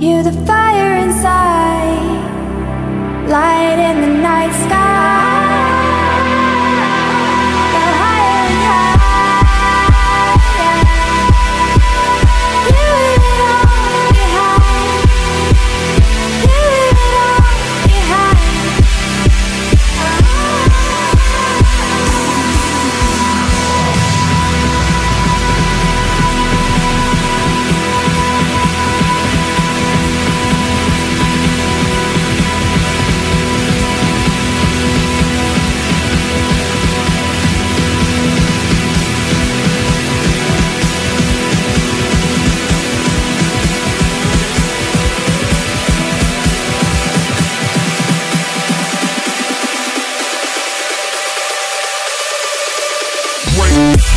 You're the fire inside, light in the night. Wait.